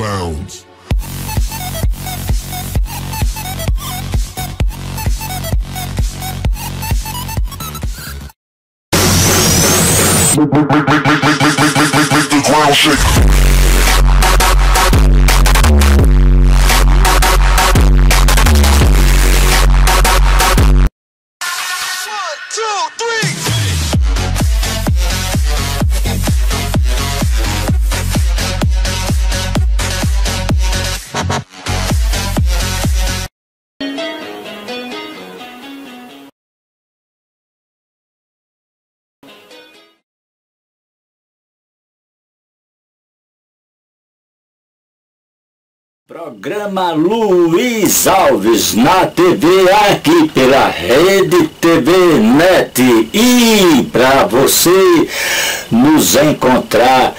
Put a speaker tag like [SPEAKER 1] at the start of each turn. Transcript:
[SPEAKER 1] bounds. Make,
[SPEAKER 2] Programa Luiz Alves na TV aqui pela Rede TV Net. E para você nos encontrar